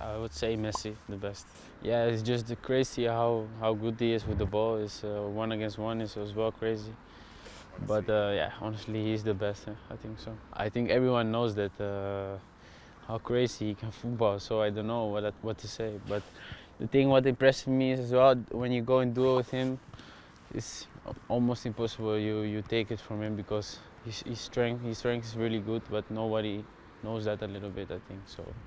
I would say Messi, the best. Yeah, it's just crazy how, how good he is with the ball. It's uh, one against one it's as well crazy. But uh, yeah, honestly, he's the best. Uh, I think so. I think everyone knows that uh, how crazy he can football. So I don't know what what to say. But the thing what impressed me is as well when you go and duel with him, it's almost impossible. You you take it from him because his, his strength his strength is really good. But nobody knows that a little bit. I think so.